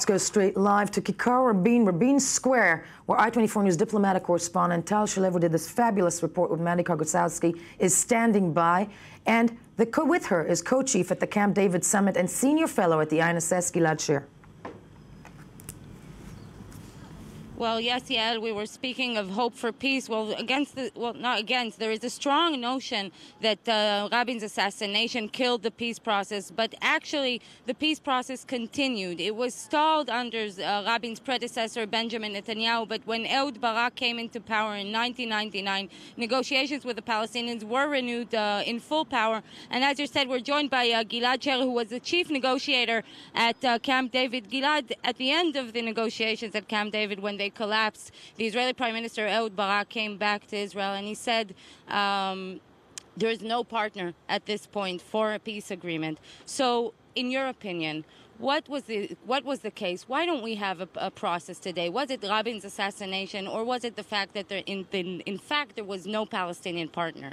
Let's go straight live to Kikar Rabin, Rabin Square, where I-24 News diplomatic correspondent Tal Shalev, who did this fabulous report with Mandy Kargosowski, is standing by. And the, with her is co-chief at the Camp David Summit and senior fellow at the INSS, Gilead Sher. Well, yes, Yael, we were speaking of hope for peace. Well, against the, well, not against, there is a strong notion that uh, Rabin's assassination killed the peace process, but actually the peace process continued. It was stalled under uh, Rabin's predecessor, Benjamin Netanyahu, but when Ehud Barak came into power in 1999, negotiations with the Palestinians were renewed uh, in full power. And as you said, we're joined by uh, Gilead Sher, who was the chief negotiator at uh, Camp David. Gilead, at the end of the negotiations at Camp David, when they collapsed, the Israeli Prime Minister Ehud Barak came back to Israel and he said, um, there is no partner at this point for a peace agreement. So, in your opinion, what was the what was the case? Why don't we have a, a process today? Was it Rabin's assassination, or was it the fact that there, in, in, in fact there was no Palestinian partner?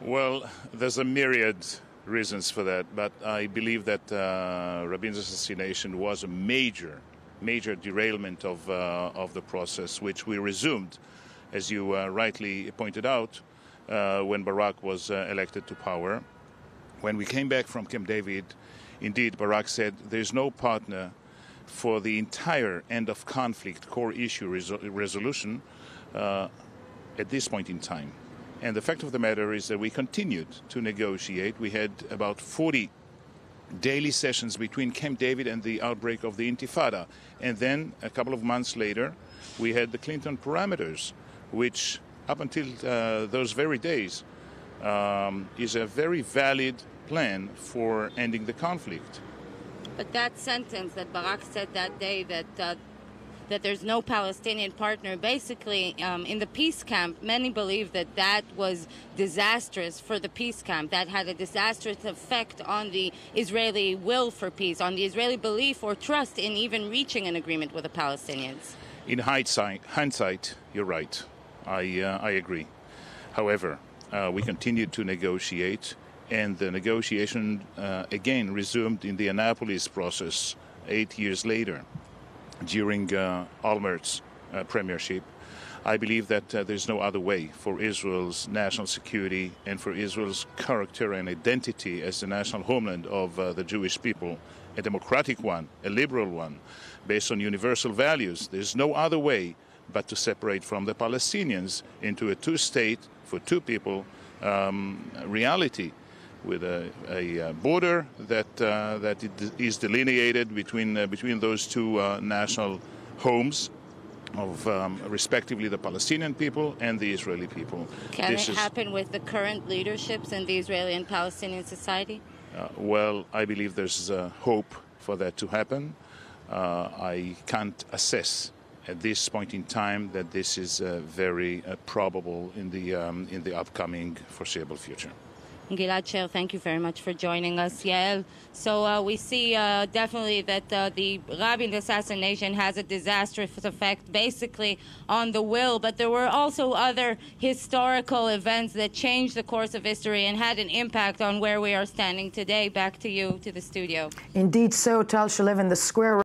Well, there's a myriad reasons for that, but I believe that uh, Rabin's assassination was a major major derailment of, uh, of the process, which we resumed, as you uh, rightly pointed out, uh, when Barak was elected to power. When we came back from Camp David, indeed, Barak said there's no partner for the entire end of conflict core issue resol- resolution uh, at this point in time. And the fact of the matter is that we continued to negotiate. We had about 40 daily sessions between Camp David and the outbreak of the Intifada. And then a couple of months later, we had the Clinton parameters, which up until uh, those very days um, is a very valid plan for ending the conflict. But that sentence that Barak said that day that uh, that there's no Palestinian partner. Basically, um, in the peace camp, many believe that that was disastrous for the peace camp. That had a disastrous effect on the Israeli will for peace, on the Israeli belief or trust in even reaching an agreement with the Palestinians. In hindsight, hindsight you're right. I, uh, I agree. However, uh, we continued to negotiate, and the negotiation uh, again resumed in the Annapolis process eight years later during uh, Olmert's uh, premiership. I believe that uh, there's no other way for Israel's national security and for Israel's character and identity as the national homeland of uh, the Jewish people, a democratic one, a liberal one, based on universal values. There's no other way but to separate from the Palestinians into a two state for two people um, reality with a, a border that uh, that is delineated between uh, between those two uh, national homes of um, respectively the Palestinian people and the Israeli people. Can this it happen with the current leaderships in the Israeli and Palestinian society? Uh, well, I believe there's uh, hope for that to happen. Uh, I can't assess at this point in time that this is very probable in the um, in the upcoming foreseeable future. Gilead Sher, thank you very much for joining us, Yael. So uh, we see uh, definitely that uh, the Rabin assassination has a disastrous effect basically on the will, but there were also other historical events that changed the course of history and had an impact on where we are standing today. Back to you, to the studio. Indeed so, Tal Shalev in the square.